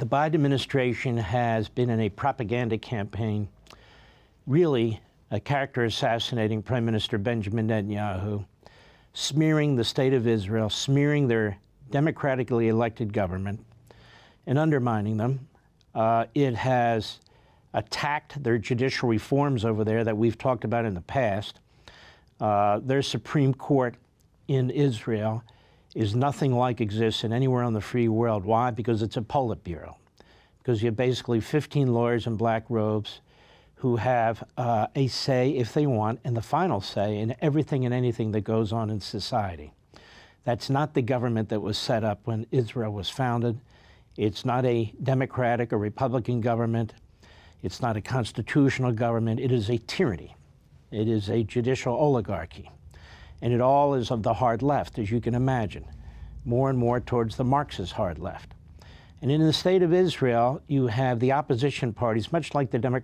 the Biden administration has been in a propaganda campaign, really a character assassinating Prime Minister Benjamin Netanyahu, smearing the state of Israel, smearing their democratically elected government, and undermining them. Uh, it has attacked their judicial reforms over there that we've talked about in the past. Uh, their Supreme Court in Israel is nothing like exists in anywhere on the free world. Why? Because it's a Politburo. Because you have basically 15 lawyers in black robes who have uh, a say, if they want, and the final say in everything and anything that goes on in society. That's not the government that was set up when Israel was founded. It's not a Democratic or Republican government. It's not a constitutional government. It is a tyranny. It is a judicial oligarchy. And it all is of the hard left, as you can imagine, more and more towards the Marxist hard left. And in the state of Israel, you have the opposition parties, much like the Demo